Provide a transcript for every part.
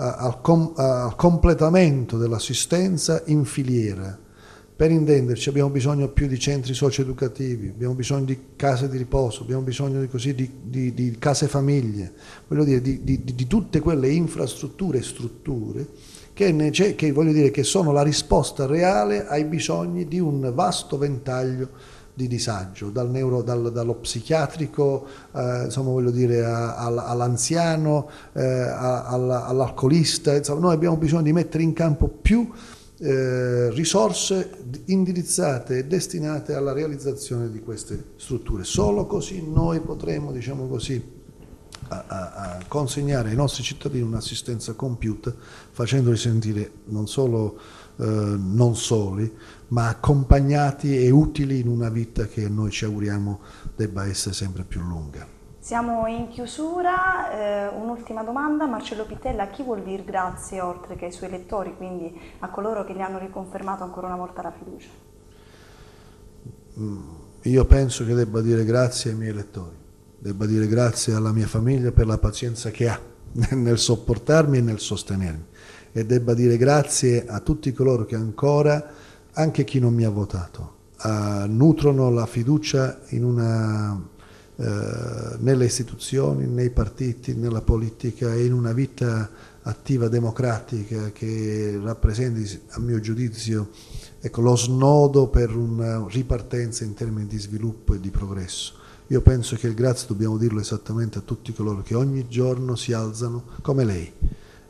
al, com, al completamento dell'assistenza in filiera. Per intenderci abbiamo bisogno più di centri socio-educativi, abbiamo bisogno di case di riposo, abbiamo bisogno di, così, di, di, di case famiglie, voglio dire, di, tutte quelle infrastrutture e strutture che, che, dire, che sono la risposta reale ai bisogni di un vasto ventaglio di disagio, dal neuro, dal, dallo psichiatrico eh, insomma, voglio dire, a, a, all'anziano, eh, all'alcolista, insomma, noi abbiamo bisogno di mettere in campo più eh, risorse indirizzate e destinate alla realizzazione di queste strutture. Solo così noi potremo, diciamo così, a, a, a consegnare ai nostri cittadini un'assistenza compiuta, facendoli sentire non solo eh, non soli, ma accompagnati e utili in una vita che noi ci auguriamo debba essere sempre più lunga. Siamo in chiusura, eh, un'ultima domanda, Marcello Pittella, a chi vuol dire grazie oltre che ai suoi elettori, quindi a coloro che gli hanno riconfermato ancora una volta la fiducia? Mm, io penso che debba dire grazie ai miei elettori, debba dire grazie alla mia famiglia per la pazienza che ha nel sopportarmi e nel sostenermi. E debba dire grazie a tutti coloro che ancora, anche chi non mi ha votato, uh, nutrono la fiducia in una eh, nelle istituzioni, nei partiti, nella politica e in una vita attiva democratica che rappresenti, a mio giudizio, ecco, lo snodo per una ripartenza in termini di sviluppo e di progresso. Io penso che il grazie dobbiamo dirlo esattamente a tutti coloro che ogni giorno si alzano come lei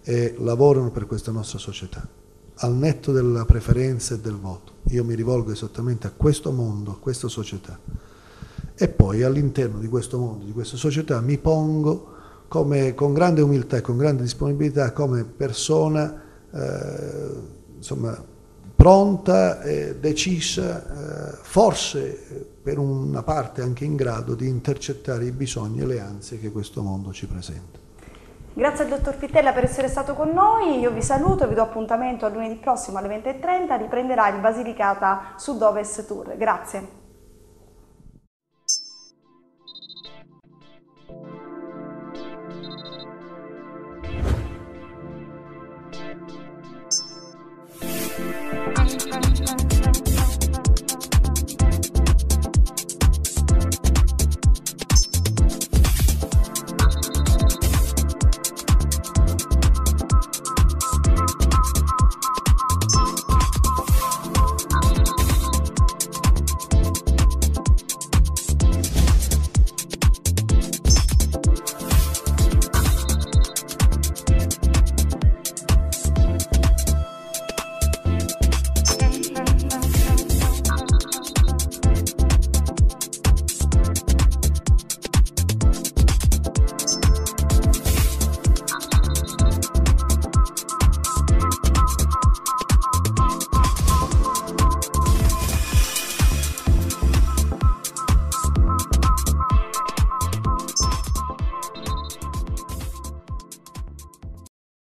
e lavorano per questa nostra società, al netto della preferenza e del voto. Io mi rivolgo esattamente a questo mondo, a questa società e poi all'interno di questo mondo, di questa società, mi pongo come, con grande umiltà e con grande disponibilità come persona eh, insomma, pronta, e decisa, eh, forse per una parte anche in grado di intercettare i bisogni e le ansie che questo mondo ci presenta. Grazie al dottor Pittella per essere stato con noi, io vi saluto e vi do appuntamento a lunedì prossimo alle 20.30, riprenderà il Basilicata Sud-Ovest Tour. Grazie. I'm